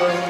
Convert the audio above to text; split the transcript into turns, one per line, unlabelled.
Father.